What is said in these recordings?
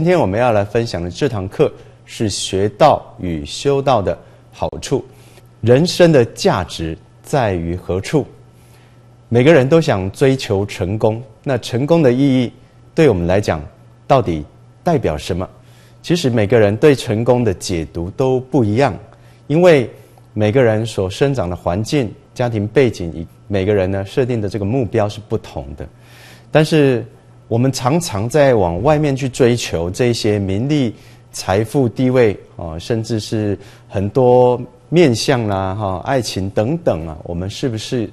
今天我们要来分享的这堂课是学道与修道的好处，人生的价值在于何处？每个人都想追求成功，那成功的意义对我们来讲到底代表什么？其实每个人对成功的解读都不一样，因为每个人所生长的环境、家庭背景，以每个人呢设定的这个目标是不同的。但是我们常常在往外面去追求这些名利、财富、地位啊，甚至是很多面相啦、哈爱情等等啊，我们是不是？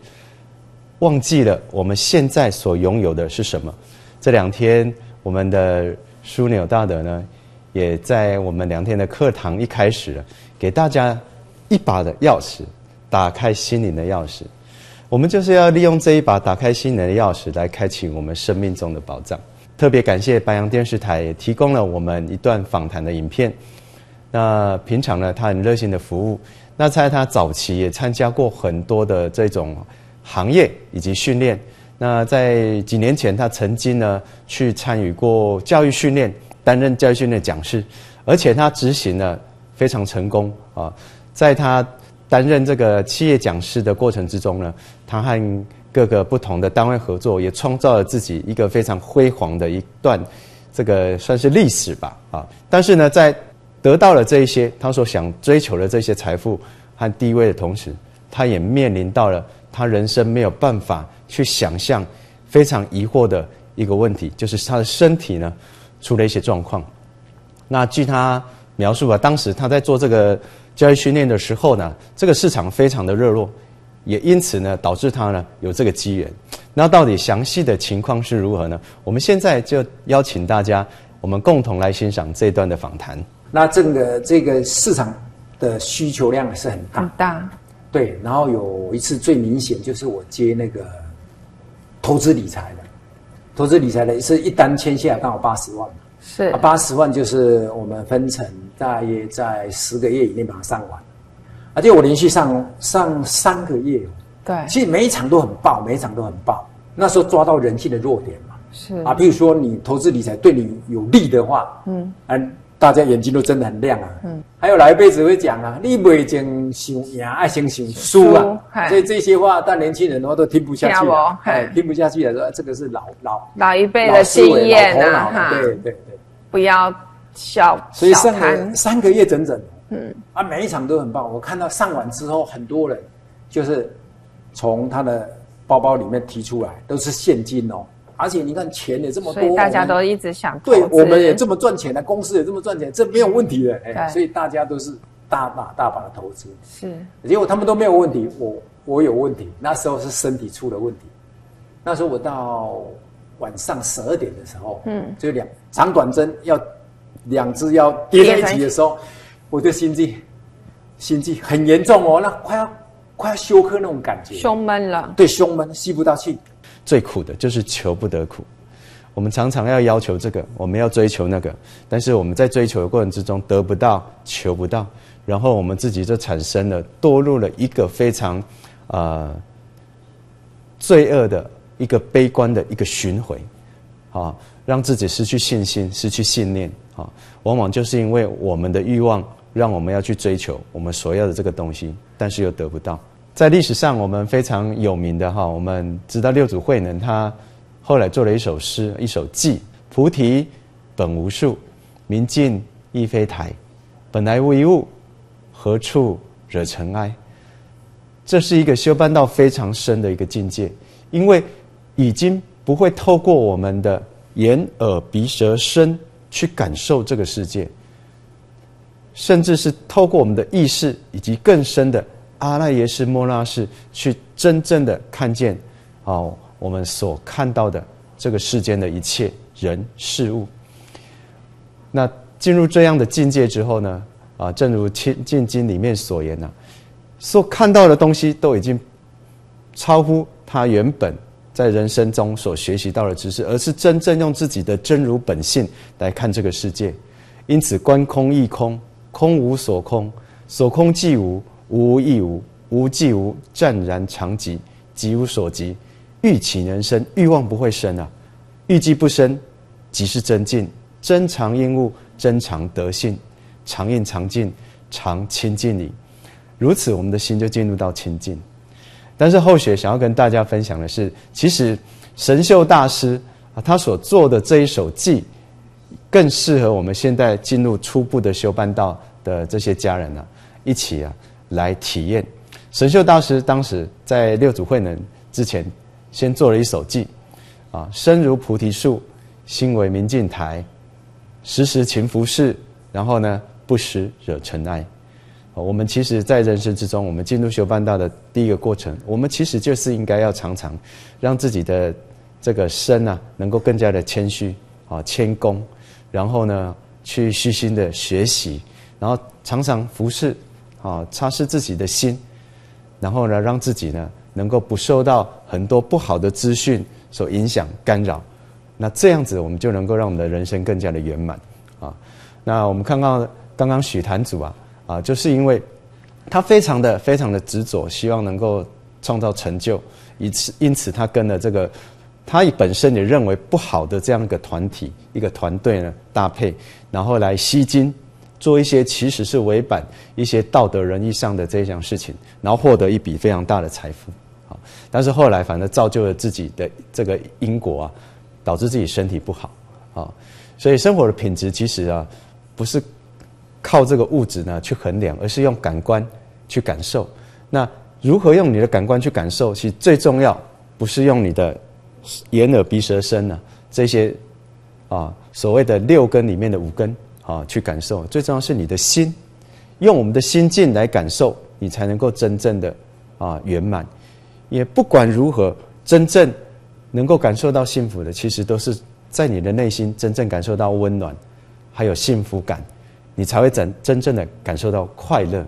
忘记了我们现在所拥有的是什么？这两天我们的枢纽大德呢，也在我们两天的课堂一开始，给大家一把的钥匙，打开心灵的钥匙。我们就是要利用这一把打开心灵的钥匙，来开启我们生命中的宝藏。特别感谢白洋电视台也提供了我们一段访谈的影片。那平常呢，他很热心的服务。那在他早期也参加过很多的这种。行业以及训练，那在几年前，他曾经呢去参与过教育训练，担任教育训练讲师，而且他执行了非常成功啊！在他担任这个企业讲师的过程之中呢，他和各个不同的单位合作，也创造了自己一个非常辉煌的一段这个算是历史吧啊！但是呢，在得到了这一些他所想追求的这些财富和地位的同时，他也面临到了。他人生没有办法去想象，非常疑惑的一个问题，就是他的身体呢出了一些状况。那据他描述啊，当时他在做这个教育训练的时候呢，这个市场非常的热络，也因此呢导致他呢有这个机缘。那到底详细的情况是如何呢？我们现在就邀请大家，我们共同来欣赏这一段的访谈。那这个这个市场的需求量是很大。很大。对，然后有一次最明显就是我接那个投资理财的，投资理财的是一单签下来刚好八十万，是。八十万就是我们分成大约在十个月以内把它上完，而且我连续上上三个月，对，其实每一场都很爆，每一场都很爆，那时候抓到人性的弱点嘛，是。啊，比如说你投资理财对你有利的话，嗯，嗯。大家眼睛都睁得很亮啊！嗯，还有老一辈子会讲啊，你不经想赢，爱先想输啊。所以这些话，但年轻人的话都听不下去了，哎，听不下去了。说这个是老老老一辈的经验啊，对对对，不要小所以上了三个月整整，嗯，啊，每一场都很棒。我看到上完之后，很多人就是从他的包包里面提出来，都是现金哦。而且你看钱也这么多，大家都一直想对，我们也这么赚钱的，公司也这么赚钱，这没有问题的。哎，所以大家都是大把大把的投资。是，结果他们都没有问题，我我有问题。那时候是身体出了问题。那时候我到晚上十二点的时候，嗯，就两长短针要两只要叠在一起的时候，我的心悸心悸很严重哦，那快要快要休克那种感觉，胸闷了，对，胸闷，吸不到气。最苦的就是求不得苦，我们常常要要求这个，我们要追求那个，但是我们在追求的过程之中得不到，求不到，然后我们自己就产生了堕入了一个非常呃罪恶的一个悲观的一个循环，啊，让自己失去信心，失去信念，啊，往往就是因为我们的欲望让我们要去追求我们所要的这个东西，但是又得不到。在历史上，我们非常有名的哈，我们知道六祖慧能他后来做了一首诗，一首偈：菩提本无树，明镜亦非台，本来无一物，何处惹尘埃？这是一个修办道非常深的一个境界，因为已经不会透过我们的眼、耳、鼻、舌、身去感受这个世界，甚至是透过我们的意识以及更深的。阿赖耶识、摩那识，去真正的看见，啊，我们所看到的这个世间的一切人事物。那进入这样的境界之后呢，啊，正如《清净经》里面所言呐，所看到的东西都已经超乎他原本在人生中所学习到的知识，而是真正用自己的真如本性来看这个世界。因此，观空亦空，空无所空，所空即无。无亦无，无即无，湛然常寂，寂无所及，欲岂能生？欲望不会生啊！欲既不生，即是真境，真常应物，真常德性，常应常静，常亲近你。如此，我们的心就进入到亲近。但是后学想要跟大家分享的是，其实神秀大师啊，他所做的这一首偈，更适合我们现在进入初步的修办道的这些家人呢，一起啊来体验。神秀大师当时在六祖慧能之前，先做了一首偈，啊，身如菩提树，心为明镜台，时时勤拂拭，然后呢，不时惹尘埃。我们其实，在人生之中，我们进入修办道的第一个过程，我们其实就是应该要常常让自己的这个身啊，能够更加的谦虚啊，谦恭，然后呢，去虚心的学习，然后常常服侍啊，擦拭自己的心，然后呢，让自己呢，能够不受到很多不好的资讯所影响干扰。那这样子，我们就能够让我们的人生更加的圆满啊。那我们看到刚刚许坛祖啊。啊，就是因为他非常的非常的执着，希望能够创造成就，以此因此他跟了这个他本身也认为不好的这样一个团体一个团队呢搭配，然后来吸金，做一些其实是违反一些道德仁义上的这项事情，然后获得一笔非常大的财富。啊，但是后来反正造就了自己的这个因果啊，导致自己身体不好啊，所以生活的品质其实啊不是。靠这个物质呢去衡量，而是用感官去感受。那如何用你的感官去感受？其实最重要不是用你的眼耳鼻舌身呢这些啊所谓的六根里面的五根啊去感受。最重要是你的心，用我们的心境来感受，你才能够真正的啊圆满。也不管如何，真正能够感受到幸福的，其实都是在你的内心真正感受到温暖，还有幸福感。你才会真真正的感受到快乐。